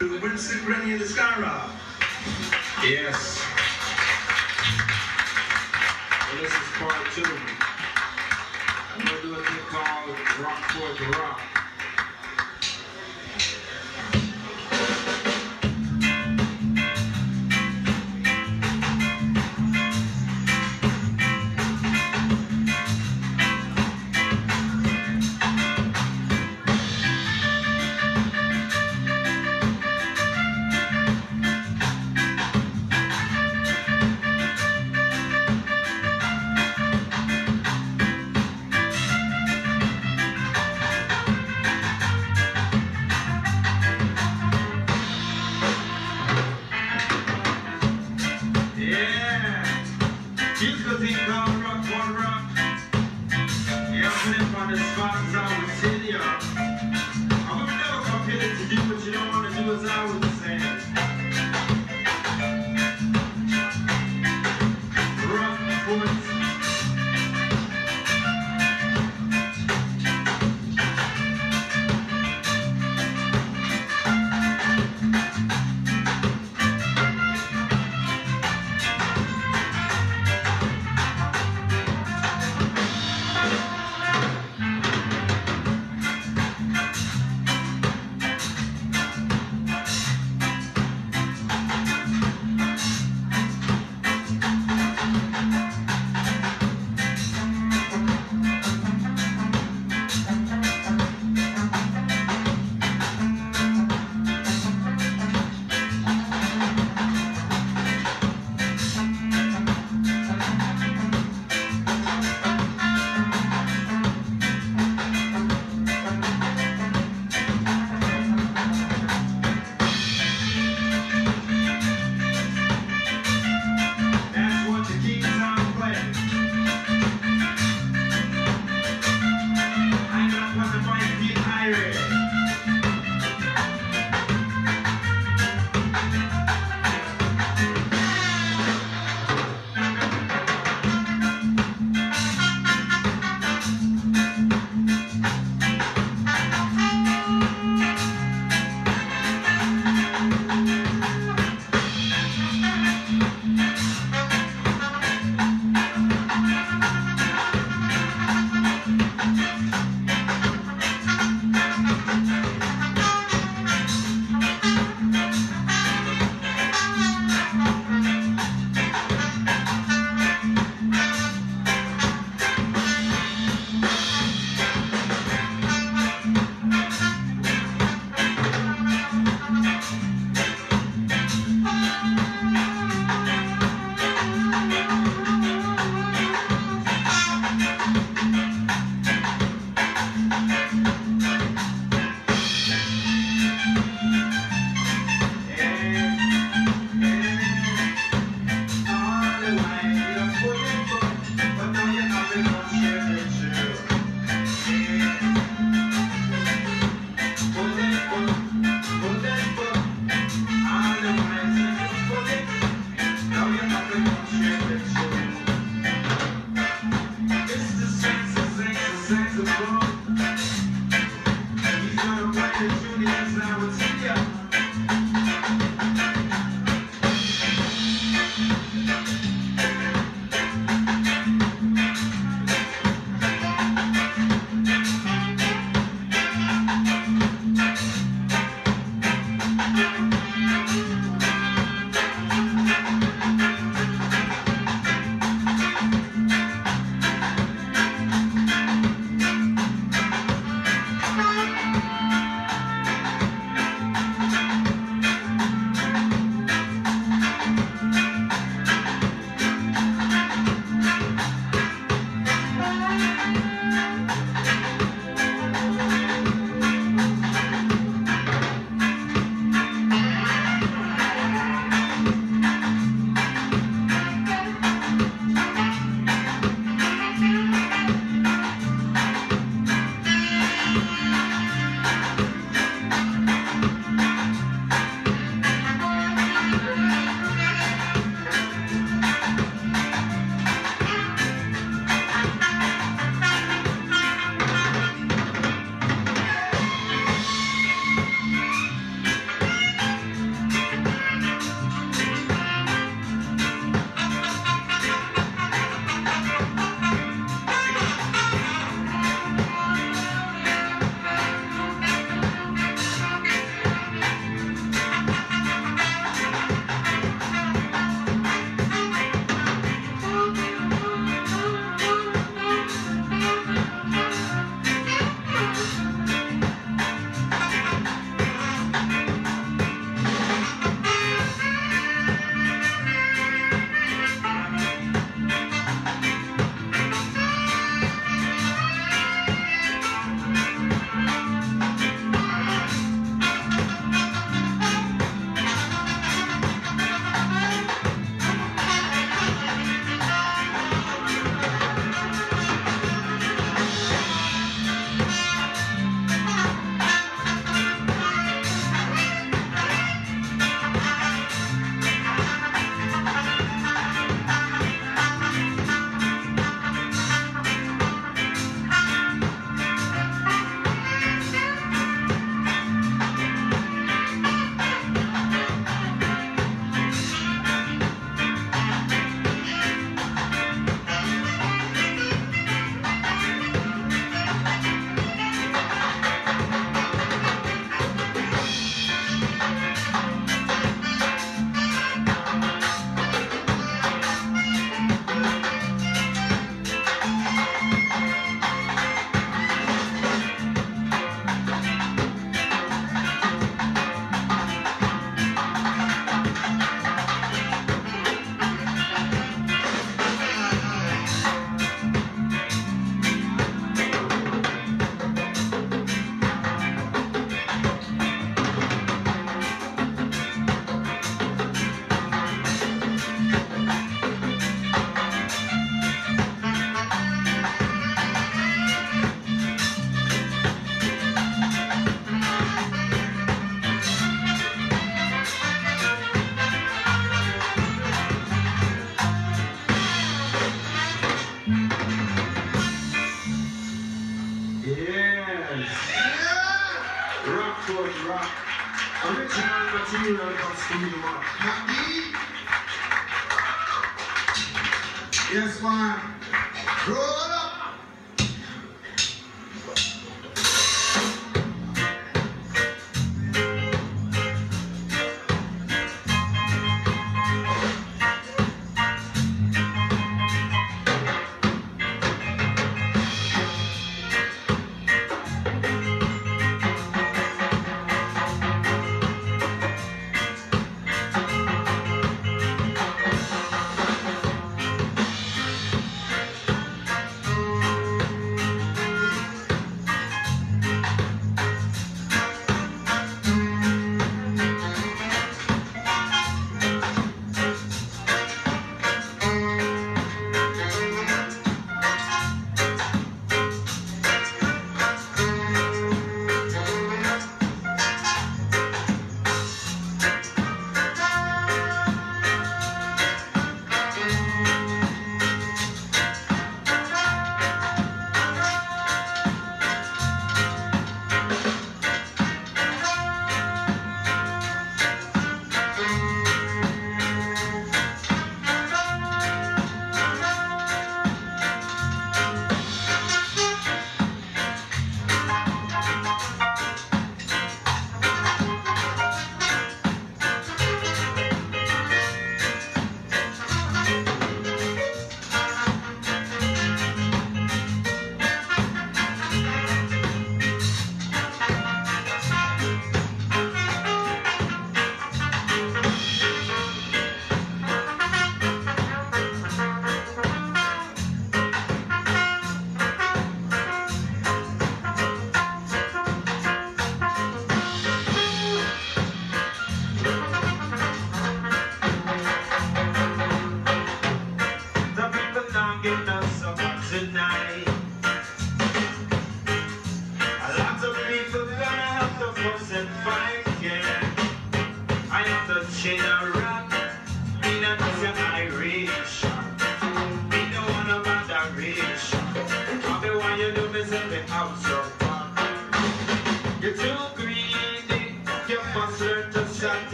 Winston Grennan of the Ska Rocks. Yes. Well, this is part two. I'm gonna do a thing called Rock for Rock.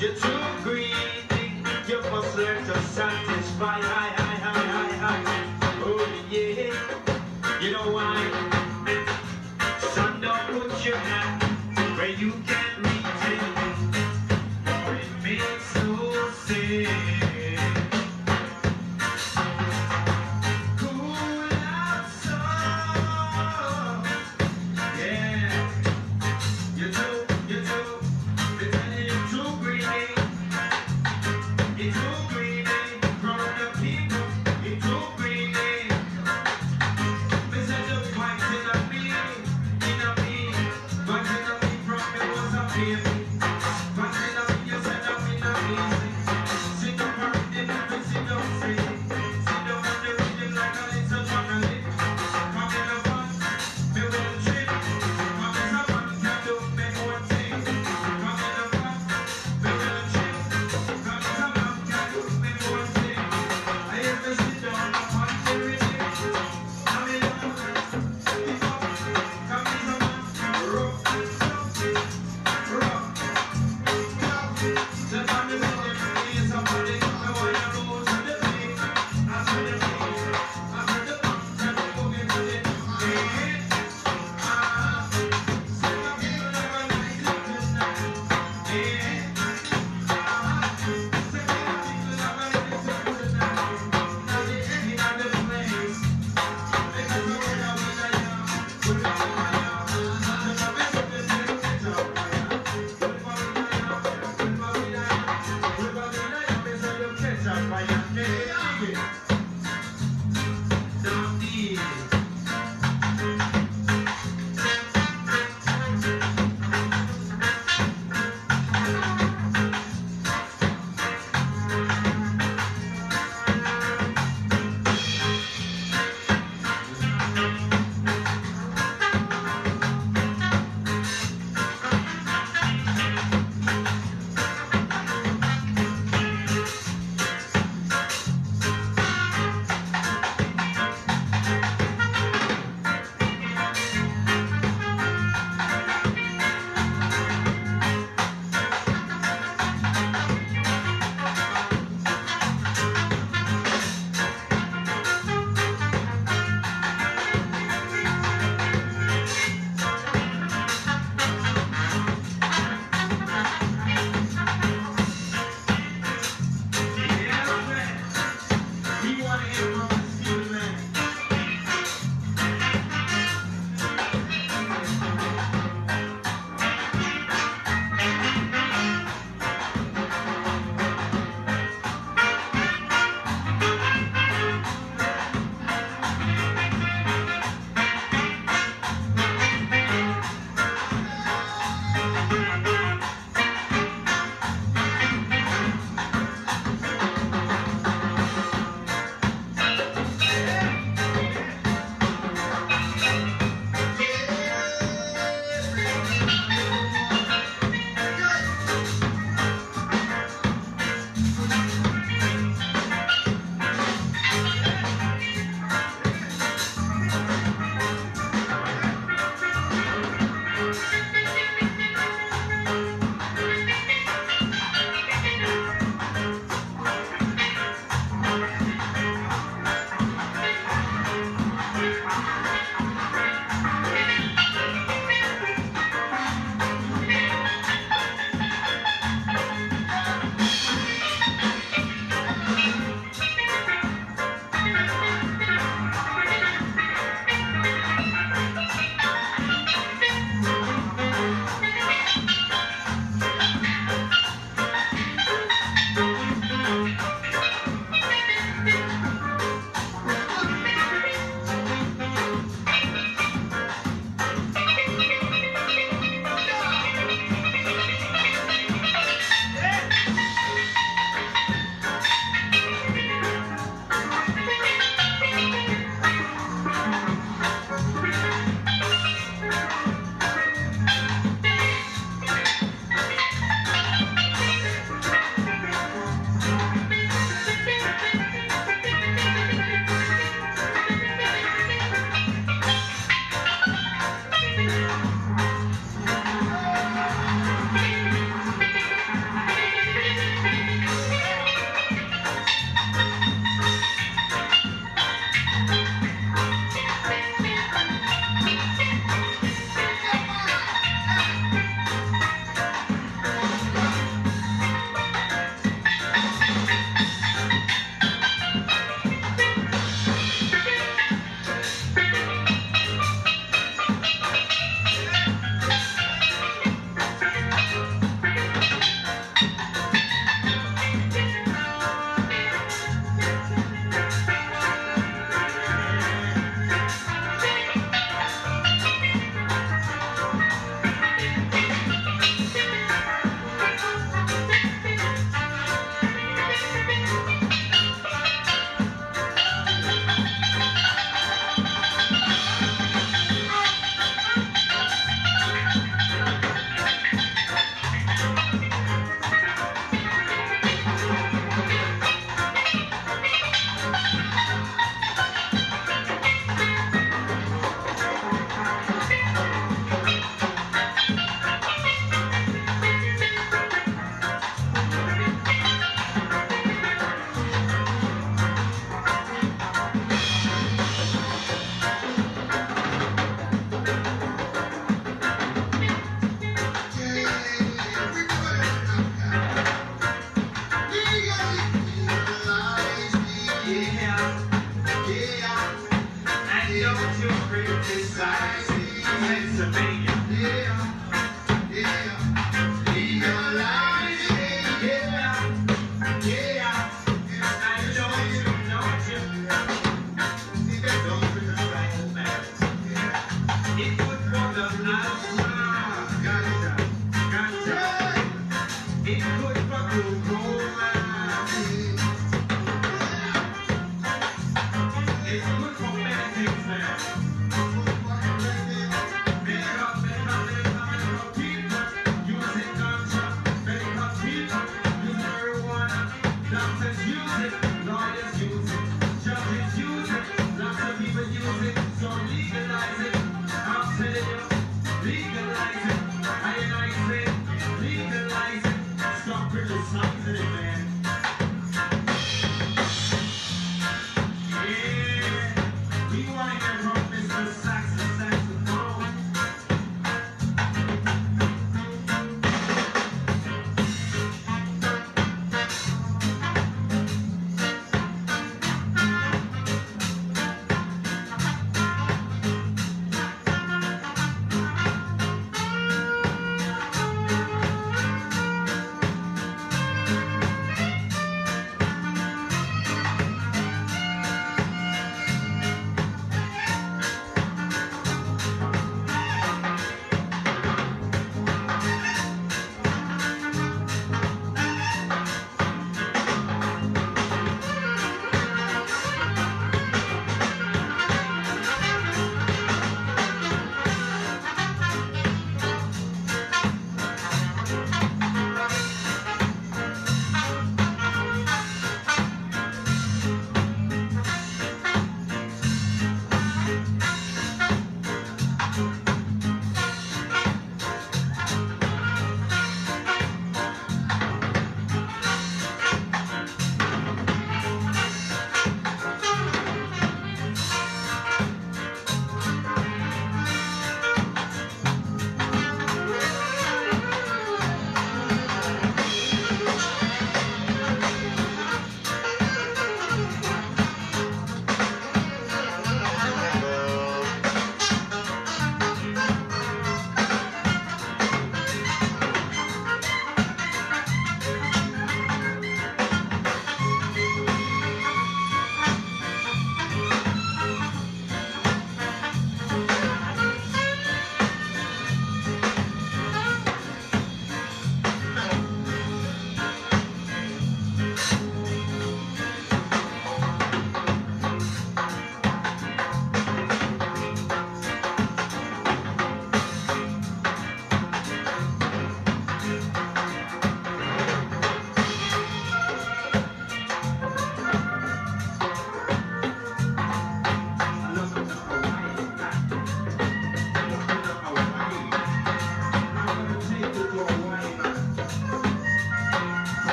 You're too greedy, you must learn to satisfy.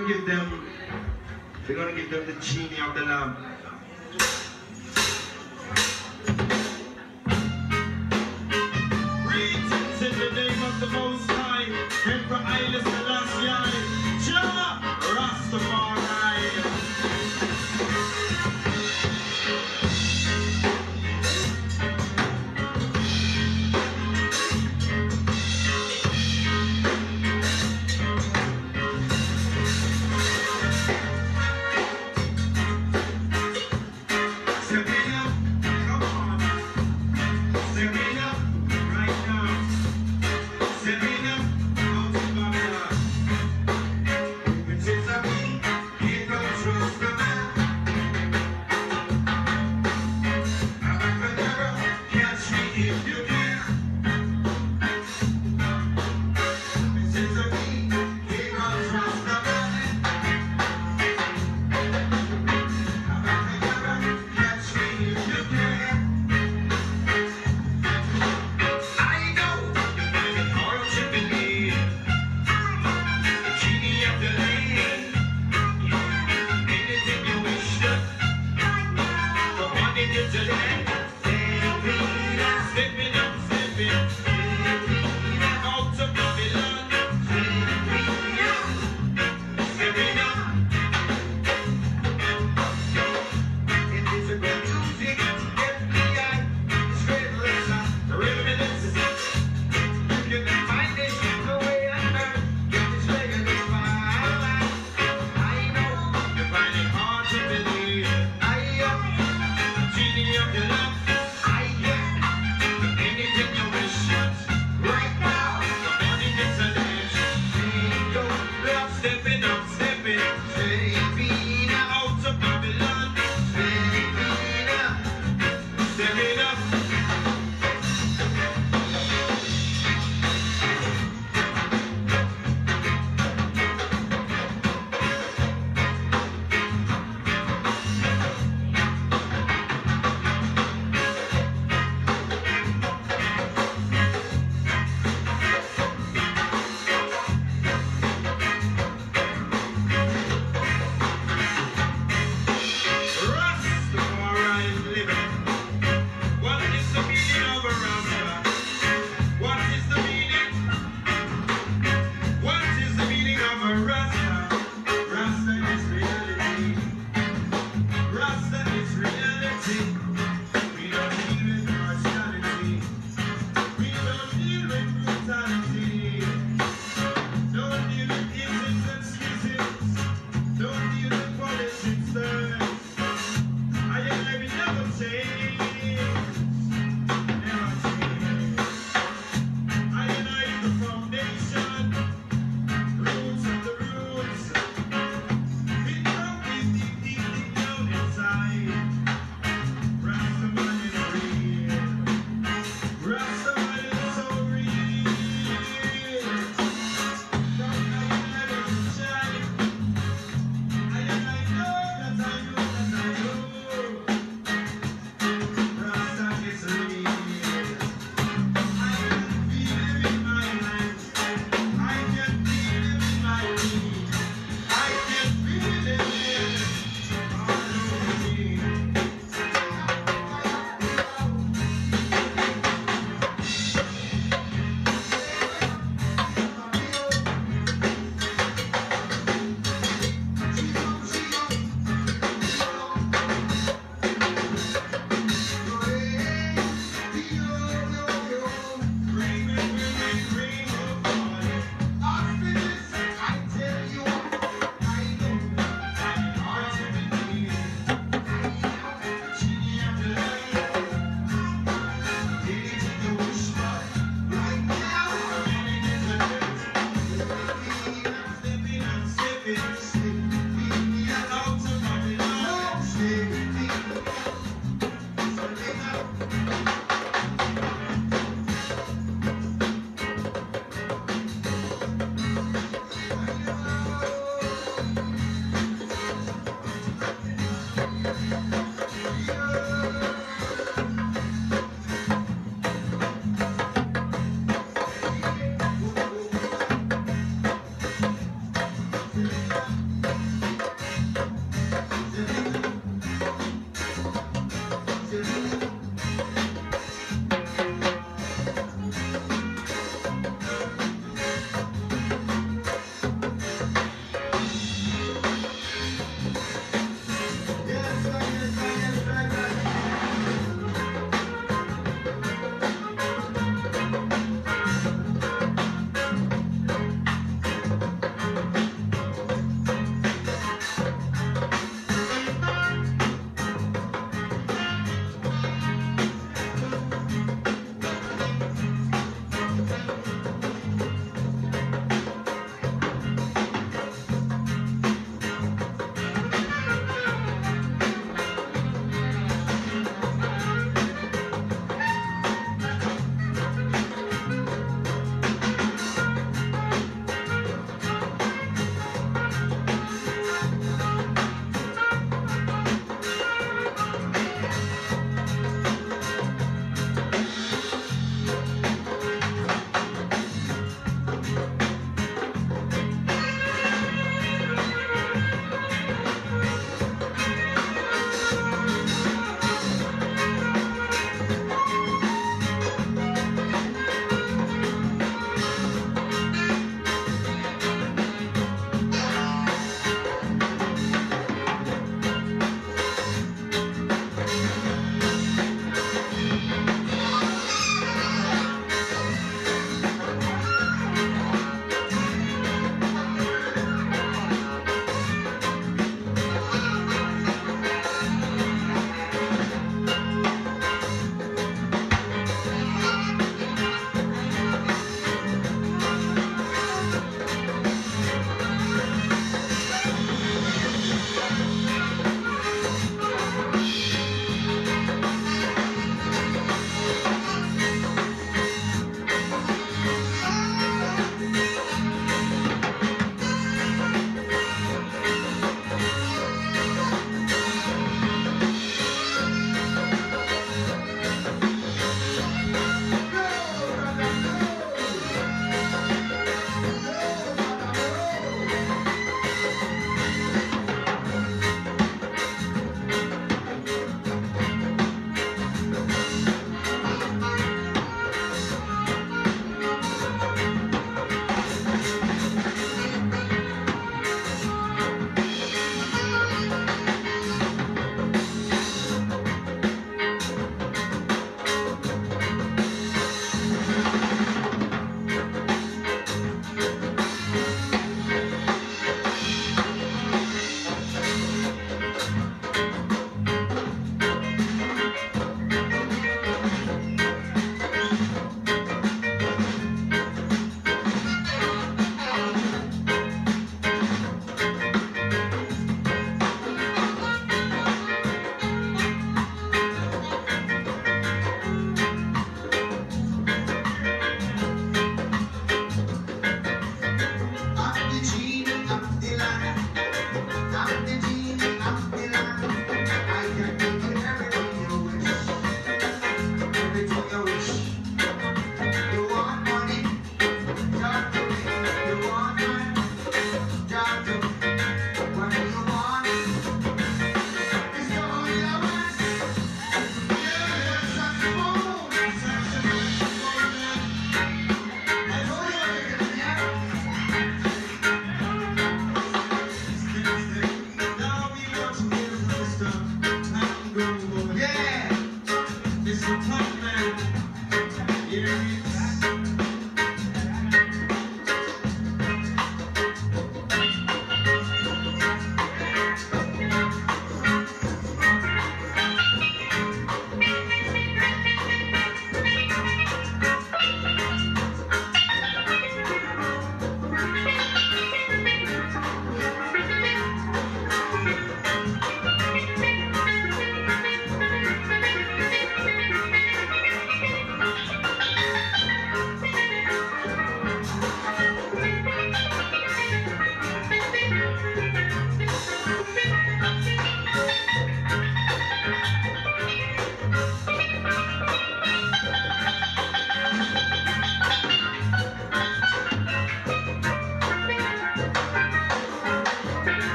gonna give them we're gonna give them the genie of the lamp. Greetings in the name of the Most High, Emperor Isla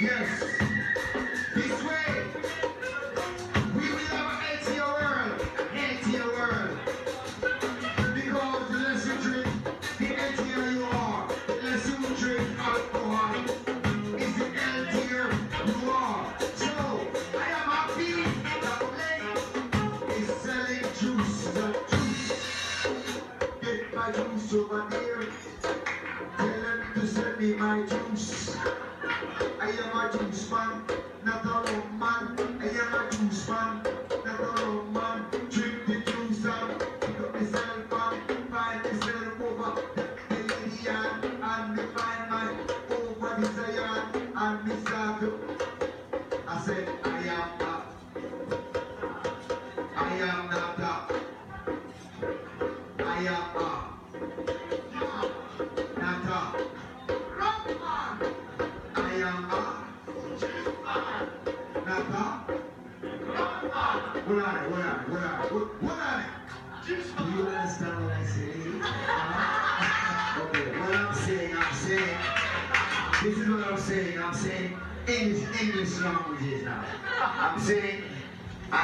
Yes. A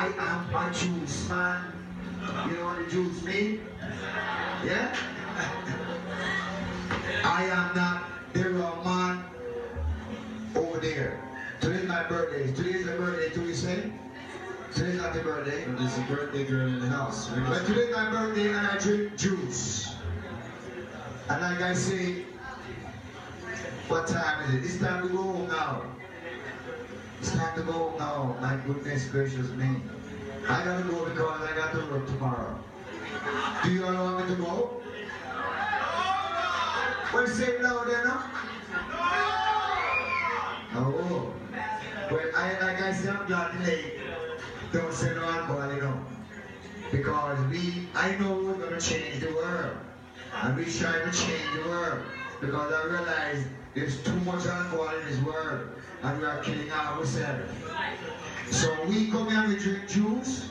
I am a Jews man. You know what the Jews mean? Yeah? I am not the wrong man over there. Today's my birthday. Today's my birthday, do you say? Today's not the birthday. There's a birthday girl in the house. But today's my birthday and I drink juice. And like I say, what time is it? It's time to go home now. It's time to go now. My goodness gracious me. I gotta go because I got to work tomorrow. Do you all want me to go? Well, say no then, no? Oh. Well, I, like I said, I'm glad today. Don't say no alcohol, you know. Because we, I know we're gonna change the world. And we trying to change the world. Because I realize there's too much alcohol in this world. And we are killing ourselves. So we come here and drink juice.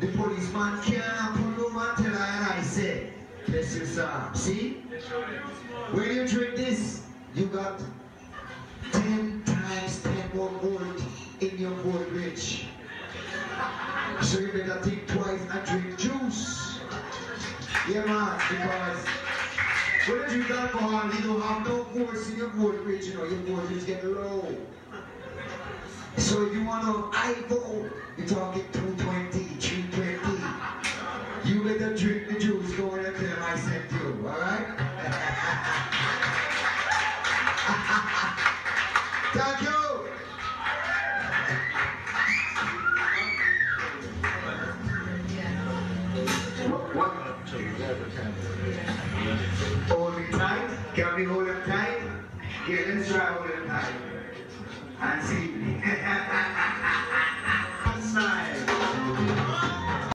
The policeman can't pull over and tell and I say, yes, you sir. See? When you drink this, you got 10 times 10 more gold in your gold rich. So you better think twice and drink juice. Yeah, man, because When you alcohol, you don't have no force in your voice, rich, you know, your voice is getting low. So if you want to iPhone, you're talking 220, 320. You better drink the juice, go in and tell them I sent you, alright? Thank you! I see.